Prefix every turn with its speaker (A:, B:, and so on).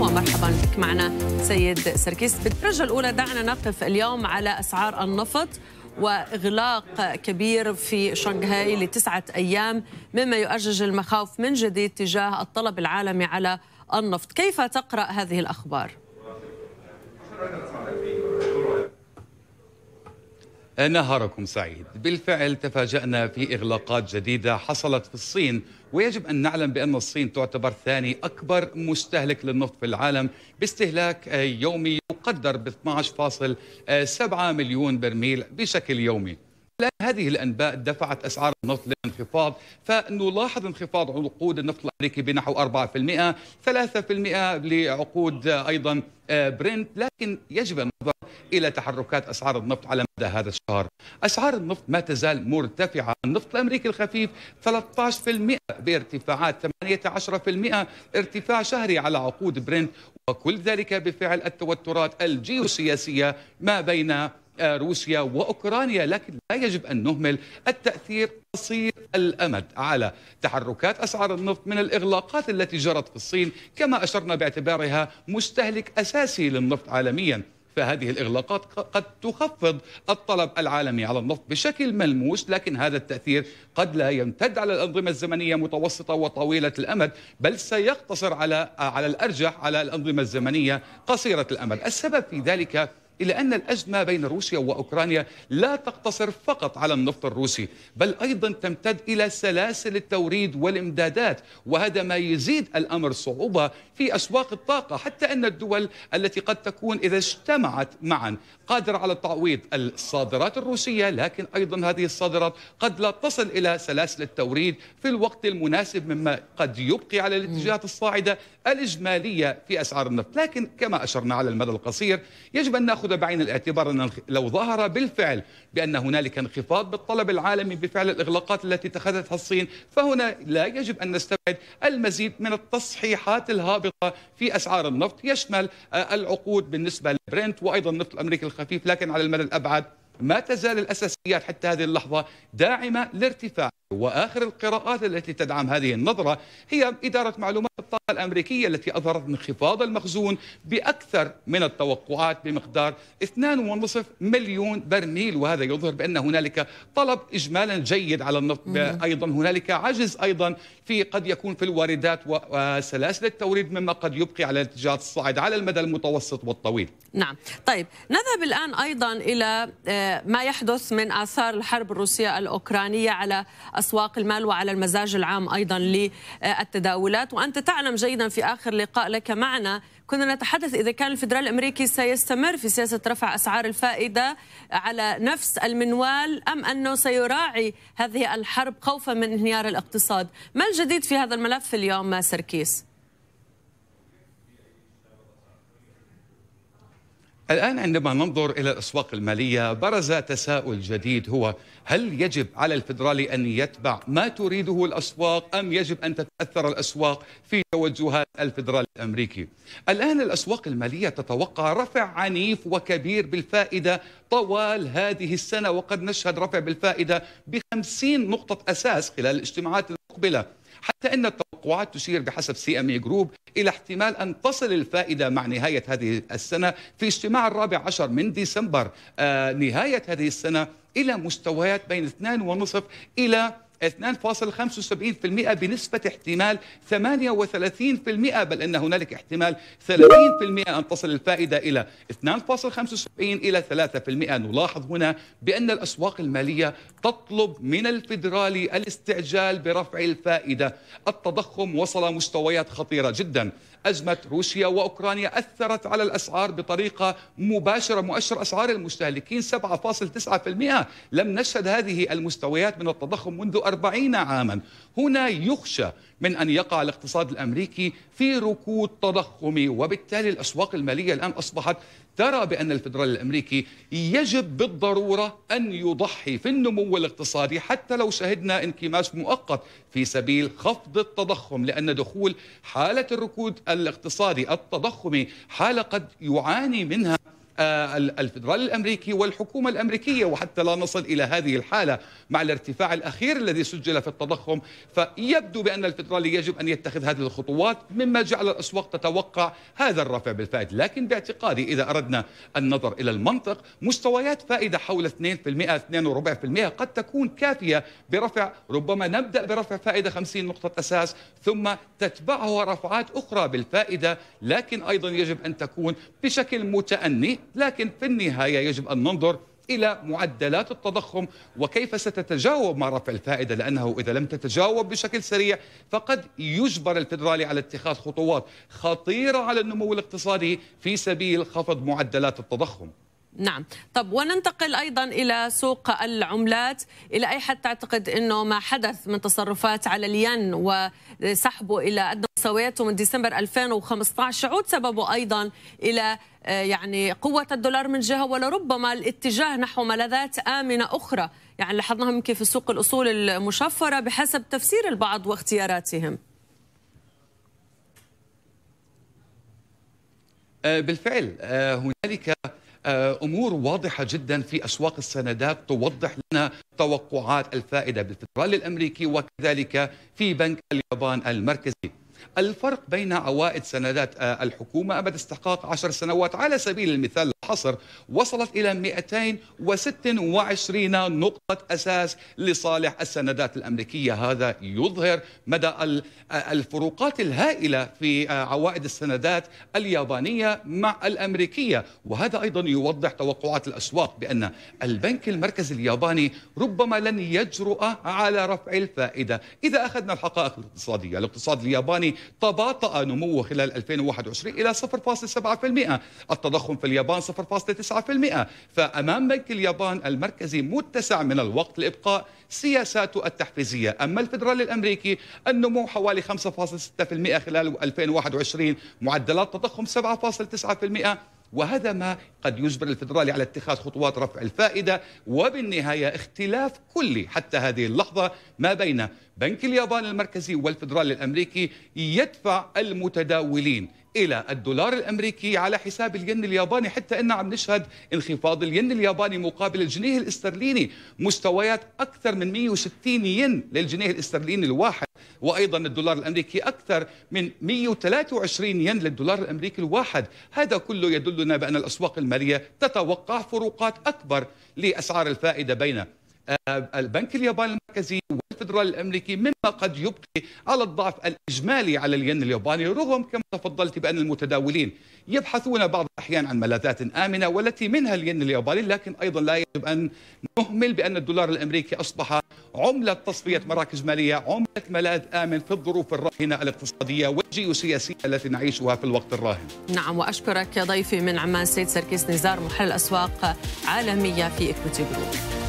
A: ومرحبا بك. معنا سيد سركيس. بالدرجة الأولى دعنا نقف اليوم على أسعار النفط وإغلاق كبير في شنغهاي لتسعة أيام مما يؤجج المخاوف من جديد تجاه الطلب العالمي على النفط. كيف تقرأ هذه الأخبار؟
B: نهاركم سعيد. بالفعل تفاجأنا في إغلاقات جديدة حصلت في الصين ويجب أن نعلم بأن الصين تعتبر ثاني أكبر مستهلك للنفط في العالم باستهلاك يومي يقدر ب 12.7 مليون برميل بشكل يومي. لأن هذه الأنباء دفعت أسعار النفط للانخفاض فنلاحظ انخفاض عقود النفط الأمريكي بنحو 4% 3% لعقود أيضا برنت لكن يجب النظر إلى تحركات أسعار النفط على مدى هذا الشهر. أسعار النفط ما تزال مرتفعة النفط الأمريكي الخفيف 13% بارتفاعات 18% ارتفاع شهري على عقود برنت وكل ذلك بفعل التوترات الجيوسياسية ما بين روسيا وأوكرانيا لكن لا يجب أن نهمل التأثير قصير الأمد على تحركات أسعار النفط من الإغلاقات التي جرت في الصين كما أشرنا باعتبارها مستهلك أساسي للنفط عالميا. فهذه الإغلاقات قد تخفض الطلب العالمي على النفط بشكل ملموس لكن هذا التأثير قد لا يمتد على الأنظمة الزمنية متوسطة وطويلة الأمد بل سيقتصر على على الأرجح على الأنظمة الزمنية قصيرة الأمد. السبب في ذلك إلى أن الأزمة بين روسيا وأوكرانيا لا تقتصر فقط على النفط الروسي بل أيضا تمتد إلى سلاسل التوريد والإمدادات وهذا ما يزيد الأمر صعوبة في أسواق الطاقة حتى أن الدول التي قد تكون إذا اجتمعت معا قادرة على تعويض الصادرات الروسية لكن أيضا هذه الصادرات قد لا تصل إلى سلاسل التوريد في الوقت المناسب مما قد يبقي على الاتجاهات الصاعدة الإجمالية في أسعار النفط. لكن كما أشرنا على المدى القصير يجب أن نأخذ بعين الاعتبار أن لو ظهر بالفعل بأن هنالك انخفاض بالطلب العالمي بفعل الإغلاقات التي اتخذتها الصين فهنا لا يجب أن نستبعد المزيد من التصحيحات الهابطة في أسعار النفط. يشمل العقود بالنسبة لبرنت وأيضا النفط الأمريكي الخفيف لكن على المدى الأبعد ما تزال الأساسيات حتى هذه اللحظة داعمة لارتفاع وآخر القراءات التي تدعم هذه النظرة هي إدارة معلومات الطاقة الأمريكية التي أظهرت انخفاض المخزون بأكثر من التوقعات بمقدار 2.5 مليون برميل وهذا يظهر بأن هنالك طلب اجمالا جيد على النفط أيضا هنالك عجز أيضا في قد يكون في الواردات وسلاسل التوريد مما قد يبقي على الاتجاهات الصاعده على المدى المتوسط والطويل.
A: نعم، طيب نذهب الآن أيضا إلى ما يحدث من آثار الحرب الروسية الأوكرانية على أسواق المال وعلى المزاج العام أيضا للتداولات وأنت تعلم جيدا في آخر لقاء لك معنا كنا نتحدث إذا كان الفدرال الأمريكي سيستمر في سياسة رفع أسعار الفائدة على نفس المنوال أم أنه سيراعي هذه الحرب خوفا من انهيار الاقتصاد ما الجديد في هذا الملف اليوم سركيس؟
B: الآن عندما ننظر إلى الأسواق المالية برز تساؤل جديد هو هل يجب على الفدرالي أن يتبع ما تريده الأسواق أم يجب أن تتأثر الأسواق في توجهات الفدرالي الأمريكي؟ الآن الأسواق المالية تتوقع رفع عنيف وكبير بالفائدة طوال هذه السنة وقد نشهد رفع بالفائدة بخمسين نقطة أساس خلال الاجتماعات المقبلة حتى أن التوقعات تشير بحسب CME Group إلى احتمال أن تصل الفائدة مع نهاية هذه السنة في اجتماع الرابع عشر من ديسمبر. آه نهاية هذه السنة إلى مستويات بين 2.5 إلى 2.75% بنسبة احتمال 38% بل أن هنالك احتمال 30% أن تصل الفائدة إلى 2.75 إلى 3% نلاحظ هنا بأن الأسواق المالية تطلب من الفيدرالي الاستعجال برفع الفائدة. التضخم وصل مستويات خطيرة جدا. أزمة روسيا وأوكرانيا أثرت على الأسعار بطريقة مباشرة مؤشر أسعار المستهلكين 7.9% لم نشهد هذه المستويات من التضخم منذ 40 عاما. هنا يخشى من أن يقع الاقتصاد الأمريكي في ركود تضخمي وبالتالي الأسواق المالية الآن أصبحت ترى بأن الفدرال الأمريكي يجب بالضرورة أن يضحي في النمو الاقتصادي حتى لو شهدنا انكماش مؤقت في سبيل خفض التضخم لأن دخول حالة الركود الاقتصادي التضخمي حالة قد يعاني منها الفدرالي الأمريكي والحكومة الأمريكية وحتى لا نصل إلى هذه الحالة مع الارتفاع الأخير الذي سجل في التضخم. فيبدو بأن الفدرالي يجب أن يتخذ هذه الخطوات مما جعل الأسواق تتوقع هذا الرفع بالفائده لكن باعتقادي إذا أردنا النظر إلى المنطق مستويات فائدة حول 2% 2.4% قد تكون كافية برفع ربما نبدأ برفع فائدة 50 نقطة أساس ثم تتبعها رفعات أخرى بالفائدة. لكن أيضا يجب أن تكون بشكل متأني لكن في النهاية يجب أن ننظر إلى معدلات التضخم وكيف ستتجاوب مع رفع الفائدة لأنه إذا لم تتجاوب بشكل سريع فقد يجبر الفدرالي على اتخاذ خطوات خطيرة على النمو الاقتصادي في سبيل خفض معدلات التضخم.
A: نعم. طب وننتقل أيضا إلى سوق العملات. إلى أي حد تعتقد أنه ما حدث من تصرفات على الين وسحبه إلى أدنى مستوياته من ديسمبر 2015 يعود سببه أيضا إلى آه، يعني قوة الدولار من جهة ولربما الاتجاه نحو ملاذات آمنة أخرى. يعني لاحظناها يمكن في سوق الأصول المشفرة بحسب تفسير البعض واختياراتهم.
B: آه، بالفعل آه، هنالك أمور واضحة جدا في أسواق السندات توضح لنا توقعات الفائدة بالفدرالي الأمريكي وكذلك في بنك اليابان المركزي. الفرق بين عوائد سندات آه، الحكومة أمد استحقاق عشر سنوات على سبيل المثال الحصر وصلت إلى 226 نقطة أساس لصالح السندات الأمريكية. هذا يظهر مدى الفروقات الهائلة في آه، عوائد السندات اليابانية مع الأمريكية. وهذا أيضا يوضح توقعات الأسواق بأن البنك المركزي الياباني ربما لن يجرؤ على رفع الفائدة. إذا أخذنا الحقائق الاقتصادية الاقتصاد الياباني تباطأ نموه خلال 2021 إلى 0.7% التضخم في اليابان 0.9% فأمام بنك اليابان المركزي متسع من الوقت لإبقاء سياساته التحفيزية. أما الفدرالي الأمريكي النمو حوالي 5.6% خلال 2021 معدلات تضخم 7.9% وهذا ما قد يجبر الفدرالي على اتخاذ خطوات رفع الفائدة وبالنهاية اختلاف كلي حتى هذه اللحظة ما بين بنك اليابان المركزي والفدرالي الأمريكي يدفع المتداولين إلى الدولار الأمريكي على حساب الين الياباني حتى إن عم نشهد انخفاض الين الياباني مقابل الجنيه الاسترليني مستويات أكثر من 160 ين للجنيه الاسترليني الواحد. وأيضا الدولار الأمريكي أكثر من 123 ين للدولار الأمريكي الواحد. هذا كله يدلنا بأن الأسواق المالية تتوقع فروقات أكبر لأسعار الفائدة بين آه، البنك الياباني المركزي والفدرالي الأمريكي مما قد يبقي على الضعف الإجمالي على الين الياباني رغم كما تفضلت بأن المتداولين يبحثون بعض الأحيان عن ملاذات آمنة والتي منها الين الياباني لكن أيضا لا يجب أن نهمل بأن الدولار الأمريكي أصبح عملة تصفية مراكز مالية، عملة ملاذ آمن في الظروف الراهنة الاقتصادية والجيوسياسيه التي نعيشها في الوقت الراهن.
A: نعم وأشكرك ضيفي من عمان سيد سركيس نزار محلل أسواق عالمية في اكويتي جروب.